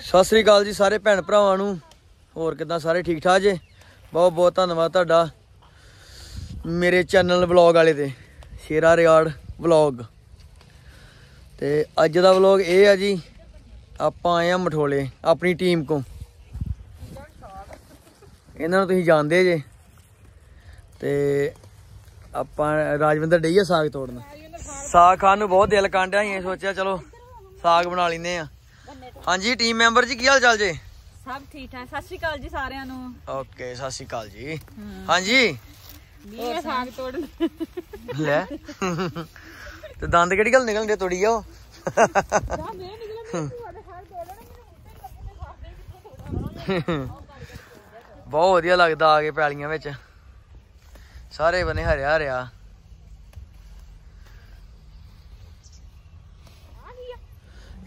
ਸਤਿ ਸ੍ਰੀ ਅਕਾਲ ਜੀ ਸਾਰੇ ਭੈਣ ਭਰਾਵਾਂ ਨੂੰ। ਹੋਰ ਕਿਦਾਂ ਸਾਰੇ ਠੀਕ ਠਾਕ ਜੇ? ਬਹੁਤ ਬਹੁਤ ਧੰਨਵਾਦ ਤੁਹਾਡਾ ਮੇਰੇ ਚੈਨਲ ਵਲੌਗ ਵਾਲੇ ਤੇ, ਸ਼ੇਰਾ ਰਿਆੜ ਵਲੌਗ। ਤੇ ਅੱਜ ਦਾ ਵਲੌਗ ਇਹ ਆ ਜੀ, ਆਪਾਂ ਆਏ ਆ ਮਠੋਲੇ, ਆਪਣੀ ਟੀਮ ਕੋ ਇਹਨਾਂ ਨੂੰ ਤੁਸੀਂ ਜਾਣਦੇ ਜੇ। ਤੇ ਆਪਾਂ ਰਾਜਵਿੰਦਰ ਡਈਆ ਸਾਗ ਤੋੜਨਾ। ਸਾਗ ਖਾਣ ਨੂੰ ਬਹੁਤ ਦਿਲ ਕਾਂਡਿਆ ਸੀ ਸੋਚਿਆ ਚਲੋ ਸਾਗ ਬਣਾ ਲੈਨੇ ਆ। ਹਾਂਜੀ ਟੀਮ ਮੈਂਬਰ ਜੀ ਕੀ ਹਾਲ ਚਾਲ ਜੇ? ਸਭ ਠੀਕ ਠਾਕ। ਸਤਿ ਸ਼੍ਰੀ ਅਕਾਲ ਜੀ ਸਾਰਿਆਂ ਨੂੰ। ਓਕੇ ਸਤਿ ਸ਼੍ਰੀ ਅਕਾਲ ਜੀ। ਹਾਂਜੀ? ਇਹ ਸਾਗ ਤੋੜਨ। ਲੈ। ਤੇ ਦੰਦ ਕਿਹੜੀ ਗੱਲ ਨਿਕਲਣ ਦੇ ਤੋੜੀ ਜਾਓ ਬਹੁਤ ਵਧੀਆ ਲੱਗਦਾ ਆ ਕੇ ਪੈਲੀਆਂ ਵਿੱਚ। ਸਾਰੇ ਬਨੇ ਹਰਿਆ ਹਰਿਆ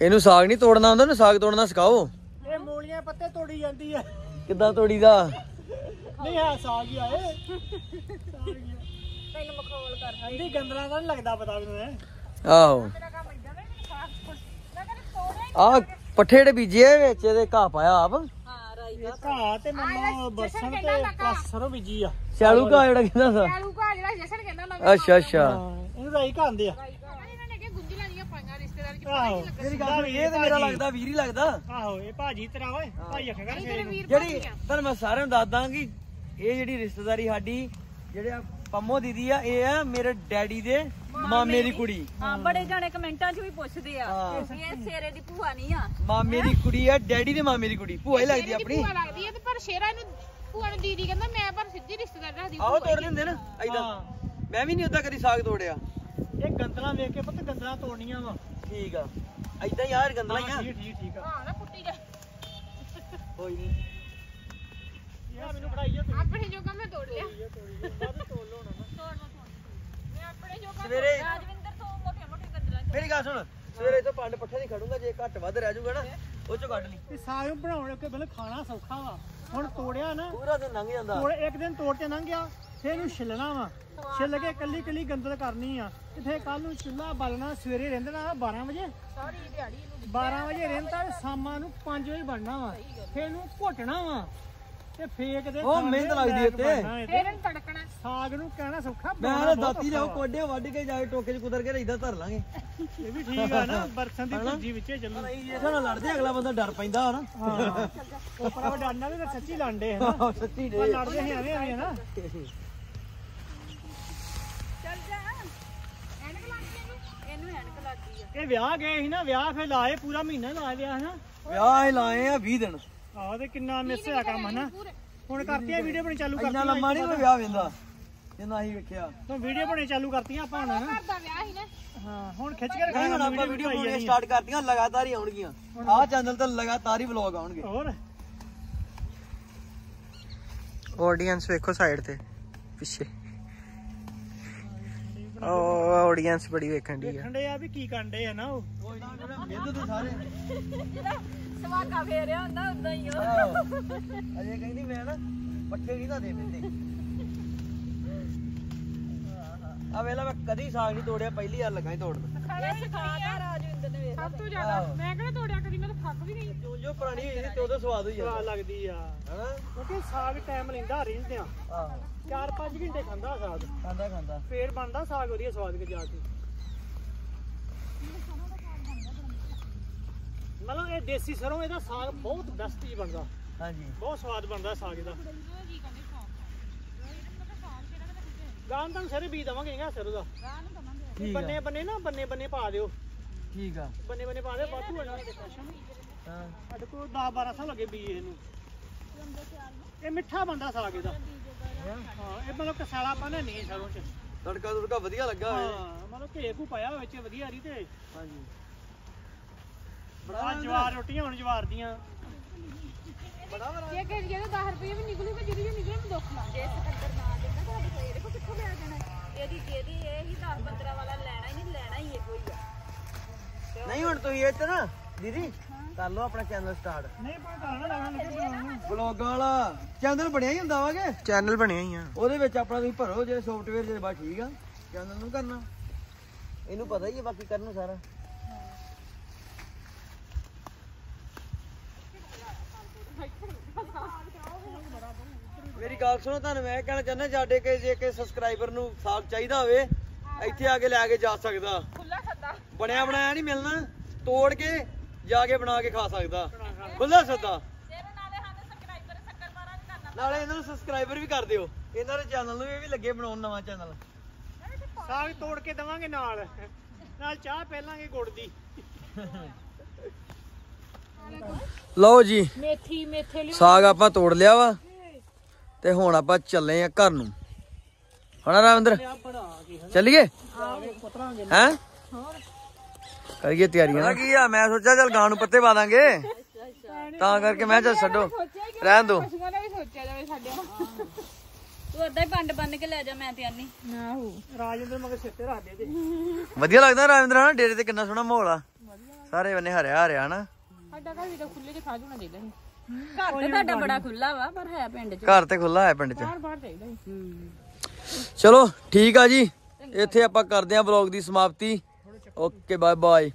ਇਹਨੂੰ ਸਾਗ ਨਹੀਂ ਤੋੜਨਾ ਹੁੰਦਾ ਨਾ ਸਾਗ ਤੋੜਨਾ ਸਿਖਾਓ। ਇਹ ਮੂਲੀਆਂ ਪੱਤੇ ਤੋੜੀ ਜਾਂਦੀ ਆ। ਕਿੱਦਾਂ ਤੋੜੀਦਾ? ਨਹੀਂ ਹੈ ਸਾਗ ਹੀ ਆਏ ਤੈਨੂੰ ਮਖੌਲ ਕਰ ਅੰਦੀ ਗੰਦਲਾ ਦਾ ਨਹੀਂ ਲੱਗਦਾ ਪਤਾ ਮੈਨੂੰ। ਆਹੋ। ਆ ਪੱਠੇ ਜਿਹੜੇ ਬੀਜੇ ਆ ਵਿੱਚ ਇਹਦੇ ਘਾਹ ਪਾਇਆ ਆਪ। ਹਾਂ ਰਾਈ ਘਾਹ ਤੇ ਮੈਨੂੰ ਬਰਸਨ ਤੇ ਸਰੋਂ ਬੀਜੀ ਆ। ਸਿਆਲੂ ਘਾਹ ਜਿਹੜਾ ਕਹਿੰਦਾ ਸੀ ਆਲੂ ਘਾ ਜਿਹੜਾ ਜਸ਼ਨ ਕਹਿੰਦਾ ਨਾ ਅੱਛਾ ਅੱਛਾ। ਇਹਨੂੰ ਰਾਈ ਖਾਂਦੇ ਆ ਇਹਨਾਂ ਨੇ ਕਿ ਗੁੰਦੀ ਲਾਣੀਆਂ ਪਾਈਆਂ ਰਿਸ਼ਤੇਦਾਰ ਚ ਆਹੋ ਮੇਰੀ ਗੱਲ ਇਹ ਤੇ ਮੇਰਾ ਲੱਗਦਾ ਵੀਰ ਹੀ ਲੱਗਦਾ। ਆਹੋ ਇਹ ਭਾਜੀ ਤੇਰਾ ਓਏ ਭਾਈ ਆਖਿਆ ਕਰ ਫੇਰ ਇਹਨੂੰ। ਜਿਹੜੀ ਤੁਹਾਨੂੰ ਮੈਂ ਸਾਰਿਆਂ ਨੂੰ ਦੱਸਦਾ ਕਿ ਇਹ ਜਿਹੜੀ ਰਿਸ਼ਤੇਦਾਰੀ ਸਾਡੀ ਜਿਹੜੇ ਆ ਪੰਮੋ ਦੀਦੀ ਆ ਇਹ ਆ ਮੇਰੇ ਡੈਡੀ ਦੇ ਮਾਮੇ ਦੀ ਕੁੜੀ। ਹਾਂ ਬੜੇ ਜਾਣੇ ਕਮੈਂਟਾਂ 'ਚ ਵੀ ਪੁੱਛਦੇ ਆ ਹਾਂ। ਵੀ ਇਹ ਸੇਰੇ ਦੀ ਭੂਆ ਨਹੀਂ ਆ। ਮਾਮੇ ਦੀ ਕੁੜੀ ਆ ਡੈਡੀ ਦੇ ਮਾਮੇ ਦੀ ਕੁੜੀ। ਭੂਆ ਹੀ ਲੱਗਦੀ ਆਪਣੀ। ਭੂਆ ਲੱਗਦੀ ਹੈ ਤੇ ਪਰ ਸ਼ੇਰਾ ਇਹਨੂੰ ਭੂਆ ਨੂੰ ਦੀਦੀ ਕਹਿੰਦਾ ਮੈਂ ਪਰ ਸਿੱਧੀ ਰਿਸ਼ਤੇਦਾਰ ਰੱਖਦੀ ਆਹੋ ਤੋੜ ਦਿੰਦੇ ਨਾ ਐਦਾਂ ਹਾਂ ਮੈਂ ਵੀ ਨਹੀਂ ਉਦਾਂ ਕਦੀ ਸਾਗ ਤੋੜਿਆ। ਇਹ ਗੰਦਲਾਂ ਵੇਖ ਕੇ ਪੁੱਤ ਗੰਦਲਾਂ ਤੋੜਨੀਆਂ ਵਾ। ਠੀਕ ਆ। ਐਦਾਂ ਯਾਰ ਗੰਦਲਾ ਹੀ ਆ ਠੀਕ ਠੀਕ ਠੀਕ ਆ। ਹਾਂ ਨਾ ਪੁੱਟੀ ਜਾ। ਕੋਈ ਨਹੀਂ ਇਹ ਮੈਨੂੰ ਫੜਾਈ ਜਾ ਆਪਣੇ ਜੋਗਾ ਮੈਂ ਤੋੜ ਲਿਆ। ਬਾਅਦ ਤੋੜ ਲਓ ਨਾ ਮੈਂ ਆਪਣੇ ਜੋਗਾ ਸਵੇਰੇ ਰਾਜਵਿੰਦਰ ਤੋਂ ਮੋਟੇ ਮੋਟੇ ਗੰਦਲਾਂ ਮੇਰੀ ਗੱਲ ਸੁਣ ਸਵੇਰੇ ਤੋਂ ਪੰਡ ਪੱਠੇ ਨਹੀਂ ਖੜੂੰਗਾ ਜੇ ਘੱਟ ਵੱਧ ਰਹਿ ਜਾਊਗਾ ਨਾ ਉਹ ਚੋਂ ਕੱਢ ਲਈ। ਇਹ ਸਾਗ ਬਣਾਉਣ ਕੇ ਪਹਿਲਾਂ ਖਾਣਾ ਸੌਖਾ ਵਾ। ਹੁਣ ਤੋੜਿਆ ਨਾ ਪੂਰਾ ਦਿਨ ਲੰਘ ਜਾਂਦਾ। ਇੱਕ ਦਿਨ ਤੋੜ ਕੇ ਲੰਘ ਗਿਆ। ਫੇਰ ਇਹਨੂੰ ਛਿੱਲਣਾ ਵਾ। ਛਿੱਲ ਕੇ ਕੱਲੀ ਕੱਲੀ ਗੰਦਲ ਕਰਨੀ ਆ। ਤੇ ਫੇਰ ਕੱਲ ਨੂੰ ਚੁੱਲ੍ਹਾ ਬਾਲਣਾ ਸਵੇਰੇ ਰਹਿੰਦਣਾ 12 ਵਜੇ। ਸਾਰੀ ਦਿਹਾੜੀ ਇਹਨੂੰ 12 ਵਜੇ ਰਹਿੰਦਾ ਤੇ ਸ਼ਾਮਾਂ ਨੂੰ 5 ਵਜੇ ਬਣਨਾ ਵਾ। ਫੇਰ ਇਹਨੂੰ ਘੋਟਣਾ ਵਾ। ਤੇ ਫੇਕ ਦੇ ਉਹ ਮਿਹਨਤ ਲੱਗਦੀ ਇਹਦੇ। ਫੇਰ ਇਹਨੂੰ ਤੜਕਣਾ। ਸਾਗ ਨੂੰ ਕਹਿਣਾ ਸੌਖਾ ਮੈਂ ਦਾਤੀ ਲਿਆਓ। ਕੋਡੇ ਵੱਢ ਕੇ ਜਾ ਕੇ ਟੋਕੇ 'ਚ ਕੁਦਰ ਕੇ ਇਦਾਂ ਧਰ ਲਾਂਗੇ। ਇਹ ਵੀ ਠੀਕ ਆ ਨਾ ਬਰਸਨ ਦੀ ਭੁੱਜੀ ਵਿੱਚੇ ਚੱਲੂ। ਨਹੀਂ ਜੇ ਨਾਲ ਲੜਦੇ ਅਗਲਾ ਬੰਦਾ ਡਰ ਪੈਂਦਾ ਹਨਾ? ਹਾਂ। ਉਪਰਾ ਵੱਡਾ ਨਾਲ ਵੀ ਸੱਚੀ ਲੰਡੇ ਹੈ ਨਾ। ਸੱਚੀ ਲੜਦੇ ਹੈ ਐਵੇਂ ਐਵੇਂ ਨਾ। ਇਹ ਵਿਆਹ ਗਏ ਸੀ ਨਾ ਵਿਆਹ ਫੇਰ ਲਾਏ ਪੂਰਾ ਮਹੀਨਾ ਲਾਇਆ ਵਿਆਹ ਹਨਾ? ਵਿਆਹ ਹੀ ਲਾਏ ਆ 20 ਦਿਨ। ਆਹ ਤੇ ਕਿੰਨਾ ਮਿਸ ਹੋਇਆ ਕੰਮ ਹਨਾ? ਹੁਣ ਕਰਤੀਆਂ ਵੀਡੀਓ ਬਣੀ ਚਾਲੂ ਇੰਨਾ ਕਰਤੀਆਂ ਲੰਮਾ ਨਹੀਂ ਵਿਆਹ ਵੇਂਦਾ ਜਿੰਨਾ ਅਸੀਂ ਵੇਖਿਆ। ਹੁਣ ਵੀਡੀਓ ਬਣੀ ਚਾਲੂ ਕਰਤੀਆਂ ਆਪਾਂ ਹੁਣ ਹਨਾ? ਘਰ ਦਾ ਵਿਆਹ ਸੀ ਨਾ। ਹਾਂ ਹੁਣ ਖਿੱਚ ਕੇ ਰੱਖਾਂਗੇ ਹੁਣ ਆਪਾਂ ਵੀਡੀਓ ਬਣਾਉਣੀ ਸਟਾਰਟ ਕਰਤੀਆਂ ਲਗਾਤਾਰ ਹੀ ਆਉਣਗੀਆਂ। ਆਹ ਚੈਨਲ ਤੇ ਲਗਾਤਾਰ ਹੀ ਵਲੌਗ ਆਉਣਗੇ। ਹੋਰ? ਆਡੀਅנס ਵੇਖੋ ਸਾਈਡ ਤੇ ਪਿੱਛੇ। ਉਹ ਆਡੀਅנס ਬੜੀ ਵੇਖਣ ਦੀ ਆ। ਦੇਖਣ ਦੇ ਆ ਵੀ ਕੀ ਕੰਡੇ ਆ ਨਾ ਉਹ। ਮਿਹਨਤ ਤੇ ਸਾਰੇ ਸਵਾਗਾ ਫੇਰਿਆ ਹੁੰਦਾ ਉਦਾਂ ਹੀ ਉਹ। ਅਜੇ ਕਹਿੰਦੀ ਮੈਂ ਨਾ ਪੱਠੇ ਨਹੀਂ ਤਾਂ ਦੇ ਦਿੰਦੇ। ਆ ਵੇਲਾ ਮੈਂ ਕਦੀ ਸਾਗ ਨਹੀਂ ਤੋੜਿਆ ਪਹਿਲੀ ਵਾਰ ਲੱਗਾ ਹੀ ਤੋੜਨ। ਇਹ ਸਿਖਾਤਾ ਰਾਜਵਿੰਦਰ ਨੇ ਵੇਖ ਸਭ ਤੋਂ ਜ਼ਿਆਦਾ ਮੈਂ ਕਿਹੜਾ ਤੋੜਿਆ ਕਦੀ ਮੈਂ ਤਾਂ ਥੱਕ ਵੀ ਗਈ ਜੋ ਜੋ ਪੁਰਾਣੀ ਹੋਈ ਸੀ ਤੇ ਉਹਦਾ ਸਵਾਦ ਹੋਈ ਸਵਾਦ ਜਾਂਦਾ ਲੱਗਦੀ ਆ। ਹਨਾ? ਕਿਉਂਕਿ ਸਾਗ ਟਾਈਮ ਲੈਂਦਾ ਰਿੰਦੇ ਆ। ਆਹੋ। 4-5 ਘੰਟੇ ਖਾਂਦਾ ਸਾਗ। ਖਾਂਦਾ ਖਾਂਦਾ। ਫੇਰ ਬਣਦਾ ਸਾਗ ਵਧੀਆ ਸਵਾਦ ਕੇ ਜਾ ਕੇ। ਮਤਲਬ ਇਹ ਦੇਸੀ ਸਰੋਂ ਇਹਦਾ ਸਾਗ ਬਹੁਤ ਬੈਸਟੀ ਬਣਦਾ। ਹਾਂਜੀ। ਬਹੁਤ ਸਵਾਦ ਬਣਦਾ ਸਾਗ ਇਹਦਾ। ਗਾਂ ਤਾਂ ਸਾਰੇ ਬੀਜ ਦਵਾਂਗੇ ਹੈਗਾ ਸਰੋਂ ਦਾ ਠੀਕ ਬੰਨੇ ਆ। ਬੰਨੇ ਨਾ ਬੰਨੇ ਬੰਨੇ ਪਾ ਦਿਓ। ਠੀਕ ਆ। ਬੰਨੇ ਬੰਨੇ ਪਾ ਦਿਓ ਵਾਧੂ ਹਾਂ। ਸਾਡੇ ਕੋਲ 10 12 ਸਾਲ ਲੱਗੇ ਬੀਜ ਇਹਨੂੰ। ਇਹ ਮਿੱਠਾ ਬਣਦਾ ਸਾਗ ਇਹਦਾ। ਹਾਂ। ਇਹ ਮਤਲਬ ਕਸਾਲਾ ਪਾਣਾ ਨਹੀਂ ਸਰੋਂ ਚ। ਤੜਕਾ ਤੁੜਕਾ ਵਧੀਆ ਲੱਗਾ ਹਾਂ ਮਤਲਬ ਘੇ ਘੂ ਪਾਇਆ ਵਿੱਚ ਵਧੀਆ ਰੀ ਤੇ। ਹਾਂਜੀ। ਆ ਜਵਾਰ ਰੋਟੀਆਂ ਹੁਣ ਜਵਾਰ ਦੀਆਂ। ਜੇ ਕਿ ਜੇ 10 ਰੁਪਏ ਵੀ ਨਿਕਲੂਗਾ ਜਿਹੜੀ ਵੀ ਨਿਕਲੇ ਮੈਨੂੰ ਦੁੱਖ ਲੱਗ ਜੇ ਸਿਕੰਦਰ ਨਾ ਦਿੰਦਾ ਤੁਹਾਡੇ ਕੋਲ ਇਹ ਦੇਖੋ ਕਿੱਥੋਂ ਲਿਆ ਜਾਣਾ ਇਹਦੀ ਜਿਹਦੀ ਇਹ ਹੀ 10 15 ਵਾਲਾ ਲੈਣਾ ਹੀ ਨਹੀਂ ਲੈਣਾ ਹੀ ਇਹ ਕੋਈ ਆ। ਨਹੀਂ ਹੁਣ ਤੁਸੀਂ ਇੱਥੇ ਨਾ ਦੀਦੀ ਕਰ ਲਓ ਆਪਣਾ ਚੈਨਲ ਸਟਾਰਟ ਨਹੀਂ ਵਲੌਗਾਂ ਵਾਲਾ। ਚੈਨਲ ਬਣਿਆ ਹੀ ਹੁੰਦਾ ਵਾਗੇ ਚੈਨਲ ਬਣਿਆ ਹੀ ਆ। ਉਹਦੇ ਵਿੱਚ ਆਪਣਾ ਤੁਸੀਂ ਭਰੋ ਜਿਹੜੇ ਸੌਫਟਵੇਅਰ ਜਿਹੜੇ ਬਾ ਠੀਕ ਆ ਚੈਨਲ ਨੂੰ ਕਰਨਾ। ਇਹਨੂੰ ਪਤਾ ਹੀ ਹੈ ਬਾਕੀ ਕਰਨ ਨੂੰ ਸਾਰਾ। ਗੱਲ ਸੁਣੋ ਤੁਹਾਨੂੰ ਮੈਂ ਇਹ ਕਹਿਣਾ ਚਾਹੁੰਦਾ ਸਾਡੇ ਕੇ ਜੇ ਕਿ ਸਬਸਕ੍ਰਾਈਬਰ ਨੂੰ ਸਾਗ ਚਾਹੀਦਾ ਹੋਵੇ ਇੱਥੇ ਆ ਕੇ ਲੈ ਕੇ ਜਾ ਸਕਦਾ। ਖੁੱਲਾ ਸੱਦਾ। ਬਣਿਆ ਬਣਾਇਆ ਨਹੀਂ ਮਿਲਣਾ ਤੋੜ ਕੇ ਜਾ ਕੇ ਬਣਾ ਕੇ ਖਾ ਸਕਦਾ। ਖੁੱਲਾ ਸੱਦਾ। ਨਾਲੇ ਇਹਨਾਂ ਨੂੰ ਸਬਸਕ੍ਰਾਈਬਰ ਵੀ ਕਰ ਦਿਓ। ਇਹਨਾਂ ਦੇ ਚੈਨਲ ਨੂੰ ਇਹ ਵੀ ਲੱਗੇ ਬਣਾਉਣ ਨਵਾਂ ਚੈਨਲ ਸਾਗ ਤੋੜ ਕੇ ਦਵਾਂਗੇ ਨਾਲ। ਨਾਲ ਚਾਹ ਪਹਿਲਾਂਗੇ ਗੁੜ ਦੀ ਲਓ ਜੀ ਮੇਥੀ ਮੇਥੇ ਲਈ ਸਾਗ ਆਪਾਂ ਤੋੜ ਲਿਆ ਵਾ। ਤੇ ਹੁਣ ਆਪਾਂ ਚੱਲੇ ਆ ਘਰ ਨੂੰ। ਹਣਾ ਰਾਵਿੰਦਰ? ਚੱਲੀਏ? ਹੈ? ਕਰੀਏ ਤਿਆਰੀਆਂ ਨਾ। ਕੀ ਆ ਮੈਂ ਸੋਚਿਆ ਚੱਲ ਗਾਂ ਨੂੰ ਪੱਤੇ ਪਾ ਦਾਂਗੇ। ਤਾਂ ਕਰਕੇ ਮੈਂ ਚੱਲ ਛੱਡੋ। ਰਹਿਣ ਦੋ। ਪਸ਼ੂਆਂ ਦਾ ਵੀ ਸੋਚਿਆ ਜਾਵੇ ਸਾਡੇ ਤੂੰ ਅੱਧਾ ਹੀ ਪੰਡ ਬੰਨ ਕੇ ਲੈ ਜਾ ਮੈਂ ਤੇ ਆਨੀ। ਆਹੋ ਰਾਜਿੰਦਰ ਮਗਰ ਸਿਰ ਤੇ ਰੱਖ ਦੇ ਤੇ ਵਧੀਆ ਲੱਗਦਾ ਰਾਵਿੰਦਰ ਹਨਾ? ਡੇਰੇ ਤੇ ਕਿੰਨਾ ਸੋਹਣਾ ਮਾਹੌਲ ਆ। ਸਾਰੇ ਬੰਨੇ ਹਰਿਆ ਹਰਿਆ ਨਾ ਸਾਡਾ ਘਰ ਵੀ ਤਾਂ ਖੁੱਲੇ ਚ ਖਾ ਜੂਣਾ ਚਾਹੀਦਾ ਸੀ। ਘਰ ਤੇ ਤੁਹਾਡਾ ਬੜਾ ਖੁੱਲਾ ਵਾ ਪਰ ਹੈ ਪਿੰਡ 'ਚ। ਘਰ ਤੇ ਖੁੱਲਾ ਹੈ ਪਿੰਡ 'ਚ। ਬਾਹਰ ਬਾਹਰ ਚਾਹੀਦਾ ਸੀ ਚਲੋ ਠੀਕ ਆ ਜੀ। ਇੱਥੇ ਆਪਾਂ ਕਰਦੇ ਆਂ ਬਲੌਗ ਦੀ ਸਮਾਪਤੀ। Okay bye bye